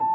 Hello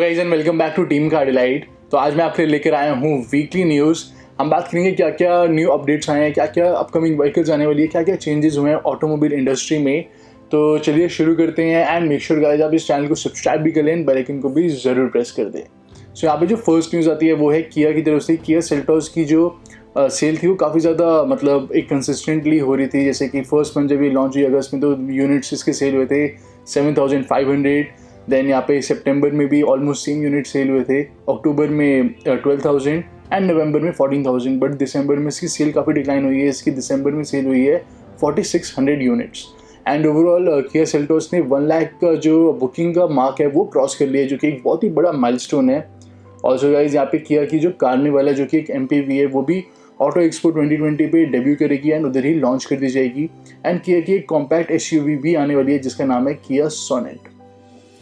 guys and welcome back to team का delight तो आज मैं आपके लेकर आया हूँ वीकली न्यूज़ हम बात करेंगे क्या क्या न्यू अपडेट्स आए हैं क्या क्या अपकमिंग व्हीकल्स आने वाली है क्या क्या चेंजेस हुए हैं ऑटोमोबाइल इंडस्ट्री में। तो चलिए शुरू करते हैं एंड मेक श्योर गाइज़ आप इस चैनल को सब्सक्राइब भी कर लें बेल आइकन को भी ज़रूर प्रेस कर दें। सो यहाँ पे जो फ़र्स्ट न्यूज़ आती है वो है किया की तरफ़ से। किया सेल्टॉस की जो सेल uh, थी वो काफ़ी ज़्यादा मतलब एक कंसिस्टेंटली हो रही थी। जैसे कि फ़र्स्ट मंथ जब ये लॉन्च हुई अगस्त में तो यूनिट्स इसके सेल हुए थे seven thousand five hundred then यहाँ पे सितंबर में भी ऑलमोस्ट सेम यूनिट सेल हुए थे। अक्टूबर में ट्वेल्व थाउज़ेंड एंड नवंबर में फोर्टीन थाउज़ेंड बट दिसंबर में इसकी सेल काफ़ी डिक्लाइन हुई है, इसकी दिसंबर में सेल हुई है forty six hundred units and overall किया सेल्टोस ने वन लाख का जो बुकिंग का मार्क है, वो क्रॉस कर लिया, जो कि एक बहुत ही बड़ा माइलस्टोन है. ऑल्सो गाइज़ यहाँ पे किया कि जो कार्निवल है जो कि एक एम है, वो भी ऑटो एक्सपो 2020 पे डेब्यू करेगी एंड उधर ही लॉन्च कर दी जाएगी. एंड किया की एक कॉम्पैक्ट SUV भी आने वाली है, जिसका नाम है किया सोनेट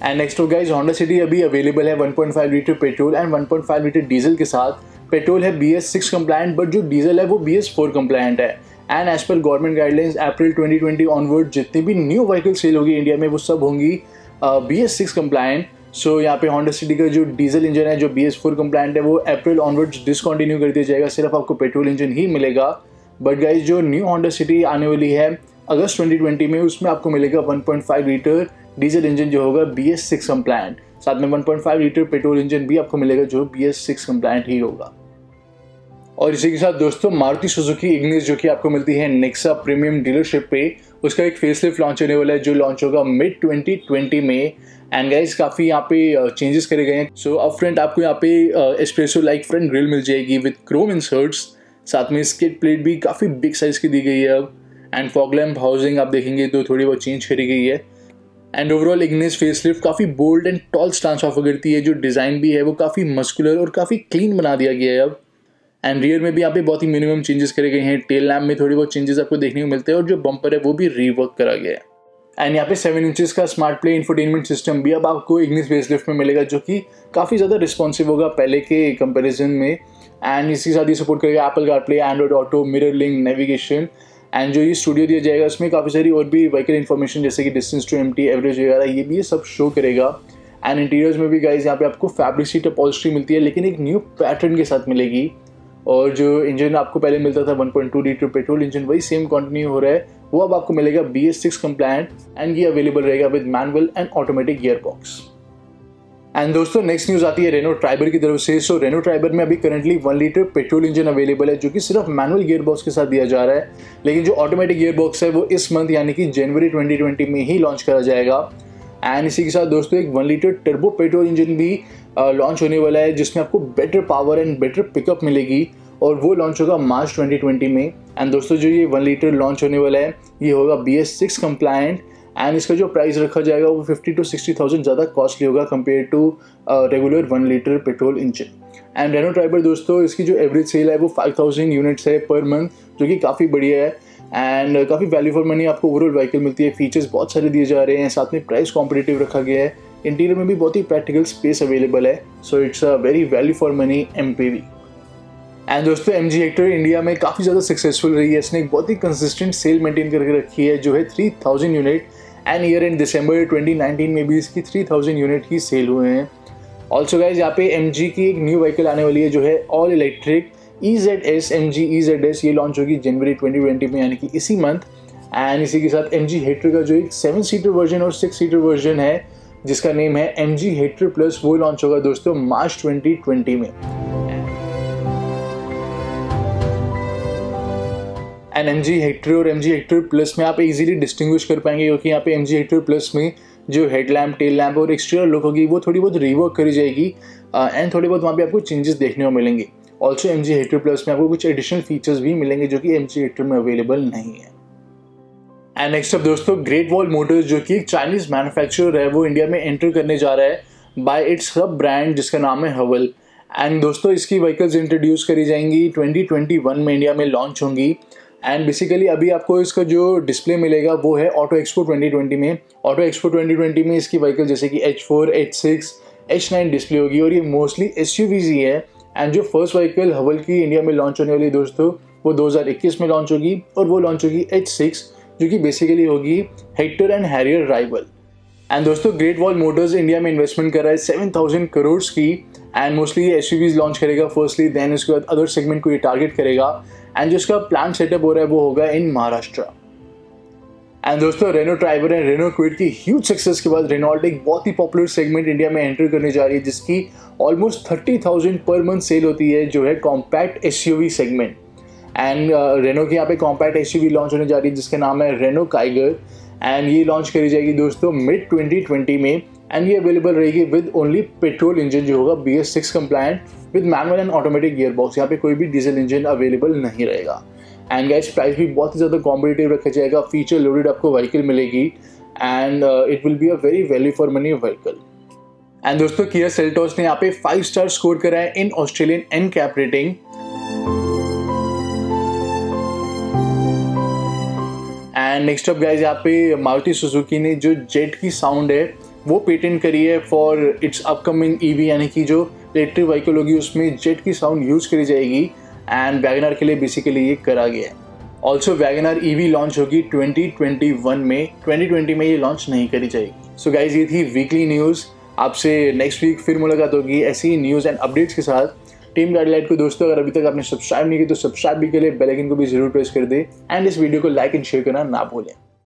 एंड नेक्स्ट हो गाइज़ होंडा सिटी अभी अवेलेबल है 1.5 litre petrol and 1.5 litre diesel के साथ. पेट्रोल है B S six compliant but जो डीजल है वो बी एस फोर कम्प्लाइंट है। And as per government guidelines April 2020 onward जितनी भी न्यू व्हीकल सेल होगी इंडिया में, वो सब होंगी B S six compliant so यहाँ पे होंडा सिटी का जो डीजल इंजन है, जो बी एस फोर कम्प्लाइंट है, वो अप्रैल ऑनवर्ड डिसकंटिन्यू कर दिया जाएगा। सिर्फ़ आपको पेट्रोल इंजन ही मिलेगा। बट गाइज़ जो न्यू होंडा सिटी आने वाली है, अगस्त 2020 में, उसमें आपको मिलेगा 1.5 लीटर डीजल इंजन जो होगा बी एस सिक्स कम्प्लायंट साथ में 1.5 लीटर पेट्रोल इंजन भी आपको मिलेगा, जो बी एस सिक्स कम्प्लायंट ही होगा। और इसी के साथ दोस्तों, मारुति सुजुकी इग्निस जो कि आपको मिलती है नेक्सा प्रीमियम डीलरशिप पे, उसका एक फेसलिफ्ट लॉन्च होने वाला है, जो लॉन्च होगा मिड 2020 में। एंड गाइज़ काफ़ी यहाँ पे चेंजेस करे गए हैं। सो अब फ्रंट आपको यहाँ पे एस्प्रेसो लाइक फ्रंट ग्रिल मिल जाएगी विद क्रोम इंसर्ट्स साथ में स्किट प्लेट भी काफ़ी बिग साइज़ की दी गई है अब। एंड फॉगलैम्प हाउसिंग आप देखेंगे तो थोड़ी बहुत चेंज करी गई है। एंड ओवरऑल इग्निस फेसलिफ्ट काफ़ी bold and tall stance offer करती है, जो डिज़ाइन भी है, वो काफ़ी मस्कुलर और काफ़ी क्लीन बना दिया गया है अब। एंड रियर में भी यहाँ पे बहुत ही मिनिमम चेंजेस करे गए हैं। टेल लैम्प में थोड़ी बहुत चेंजेस आपको देखने को मिलते हैं और जो बम्पर है, वो भी रीवर्क करा गया है। एंड यहाँ पे सेवन इंचेस का स्मार्ट प्ले इन्फोटेनमेंट सिस्टम भी अब आपको इग्निस फेसलिफ्ट में मिलेगा, जो कि काफ़ी ज़्यादा रिस्पॉन्सिव होगा पहले के कंपेरिजन में। एंड इसके साथ ही सपोर्ट करेगा Apple CarPlay Android auto mirror link navigation and जो ये स्टूडियो दिया जाएगा, उसमें काफ़ी सारी और भी व्हीकल इन्फॉर्मेशन जैसे कि डिस्टेंस टू एमटी एवरेज वगैरह, ये भी ये सब शो करेगा। एंड इंटीरियर्स में भी गाइज़ यहाँ पे आपको फैब्रिक सीट अपॉल्स्ट्री मिलती है, लेकिन एक न्यू पैटर्न के साथ मिलेगी। और जो इंजन आपको पहले मिलता था 1.2 लीटर पेट्रोल इंजन वही सेम कंटिन्यू हो रहा है। वो अब आपको मिलेगा B S six compliant and ये अवेलेबल रहेगा with manual and automatic gear box and दोस्तों नेक्स्ट न्यूज़ आती है रेनो ट्राइबर की तरफ़ से। सो रेनो ट्राइबर में अभी currently one litre petrol engine available है, जो कि सिर्फ़ मैनुअल गियर बॉक्स के साथ दिया जा रहा है। लेकिन जो ऑटोमेटिक गियर बॉक्स है, वो इस मंथ यानी कि जनवरी 2020 में ही लॉन्च करा जाएगा। एंड इसी के साथ दोस्तों, एक one litre turbo petrol engine भी लॉन्च होने वाला है, जिसमें आपको better power and better pickup मिलेगी। और वो लॉन्च होगा मार्च 2020 में। एंड दोस्तों, जो ये वन लीटर लॉन्च होने वाला है, ये होगा B S six compliant and इसका जो प्राइस रखा जाएगा वो फिफ्टी टू सिक्सटी थाउज़ेंड ज़्यादा कॉस्टली होगा compare to regular one litre petrol engine and Renault Triber दोस्तों, इसकी जो एवरेज सेल है वो फाइव थाउज़ेंड यूनिट्स है पर मंथ जो कि काफ़ी बढ़िया है। एंड काफ़ी वैल्यू फॉर मनी आपको ओवरऑल व्हीकल मिलती है। फीचर्स बहुत सारे दिए जा रहे हैं, साथ में प्राइस कॉम्पिटेटिव रखा गया है। इंटीरियर में भी बहुत ही प्रैक्टिकल स्पेस अवेलेबल है। So it's a very value for money M P V and दोस्तों एम जी हेक्टर इंडिया में काफ़ी ज़्यादा सक्सेसफुल रही है। इसने एक बहुत ही कंसिस्टेंट सेल मेंटेन करके रखी है, जो है three thousand unit and year in December 2019 में भी इसकी 3000 यूनिट ही सेल हुए हैं। ऑल्सो गाइज़ यहाँ पे एम जी की एक न्यू व्हीकल आने वाली है, जो है all electric E Z S M G E Z S ये लॉन्च होगी जनवरी 2020 में, यानी कि इसी मंथ एंड इसी के साथ एम जी हेटर का जो एक सेवन सीटर वर्जन और सिक्स सीटर वर्जन है, जिसका नेम है एम जी हेटर प्लस वो लॉन्च होगा दोस्तों मार्च 2020 में। एंड एम जी हेक्टर और एम जी हेक्टर प्लस में आप इजीली डिस्टिंग्विश कर पाएँगे, क्योंकि यहाँ पे एम जी हेक्टर प्लस में जो हेड लैम्प टेल लैम्प और एक्सटीरियर लुक होगी, वो थोड़ी बहुत रिवर्क करी जाएगी एंड थोड़ी बहुत वहाँ पे आपको चेंजेस देखने को मिलेंगे। Also M G Hector plus में आपको कुछ एडिशनल फीचर्स भी मिलेंगे जो कि एम जी हेक्टर में अवेलेबल नहीं है। एंड नेक्स्ट अब दोस्तों ग्रेट वॉल मोटर्स जो कि एक चाइनीज़ मैन्युफैक्चरर है, वो इंडिया में एंटर करने जा रहा है बाय इट्स सब ब्रांड जिसका नाम है हवल एंड दोस्तों, इसकी व्हीकल्स इंट्रोड्यूस करी जाएँगी 2021 में इंडिया में लॉन्च होंगी। एंड बेसिकली अभी आपको इसका जो डिस्प्ले मिलेगा, वो है ऑटो एक्सपो 2020 में। ऑटो एक्सपो 2020 में इसकी व्हीकल जैसे कि H four H six H nine display होगी और ये मोस्टली एस यू ही है। एंड जो फ़र्स्ट व्हीकल हवल की इंडिया में लॉन्च होने वाली दोस्तों, वो 2021 में लॉन्च होगी और वो लॉन्च होगी एच सिक्स जो कि बेसिकली होगी Hector and Harrier rival and दोस्तों ग्रेट वॉल मोटर्स इंडिया में इन्वेस्टमेंट कर रहा है सेवन थाउज़ेंड करोड़ की। एंड मोस्टली एस लॉन्च करेगा फर्स्टली देन उसके बाद अदर सेगमेंट को ये टारगेट करेगा। एंड जो उसका प्लान सेटअप हो रहा है वो होगा इन महाराष्ट्र एंड दोस्तों Renault Triber and Renault Kwid की ह्यूज सक्सेस के बाद रेनॉल्ट एक बहुत ही पॉपुलर सेगमेंट इंडिया में एंटर करने जा रही है, जिसकी almost thirty thousand per month sale होती है, जो है compact SUV segment and Renault की यहाँ पे कॉम्पैक्ट एस लॉन्च होने जा रही है, जिसका नाम है रेनो काइगर एंड ये लॉन्च करी जाएगी दोस्तों मिड 2020 में. एंड ये अवेलेबल रहेगी विद ओनली पेट्रोल इंजन जो होगा B S six compliant with manual and automatic gear box यहाँ पे कोई भी डीजल इंजन अवेलेबल नहीं रहेगा। एंड गैस प्राइस भी बहुत ही ज़्यादा कॉम्पिटेटिव रखा जाएगा फीचर लोडेड आपको व्हीकल मिलेगी। And it will be a very value for money vehicle and दोस्तों किया सेल्टोस ने यहाँ पे फाइव स्टार स्कोर करा है in Australian NCAP rating and next up guys यहाँ पे मारुति सुजुकी ने जो जेट की साउंड है, वो पेटेंट करी है फॉर इट्स अपकमिंग ईवी यानी कि जो इलेक्ट्रिक व्हीकल होगी उसमें जेट की साउंड यूज़ करी जाएगी एंड वैगनर के लिए बेसिकली ये करा गया है। ऑल्सो वैगनर ईवी लॉन्च होगी 2021 में। 2020 में ये लॉन्च नहीं करी जाएगी। सो so गाइज़ ये थी वीकली न्यूज़ आपसे नेक्स्ट वीक फिर मुलाकात होगी ऐसी ही न्यूज़ एंड अपडेट्स के साथ। टीम गाइडलाइट को दोस्तों, अगर अभी तक आपने सब्सक्राइब नहीं किया तो सब्सक्राइब भी के लिए बेल आइकन को भी ज़रूर प्रेस कर दे। एंड इस वीडियो को लाइक एंड शेयर करना ना भूलें।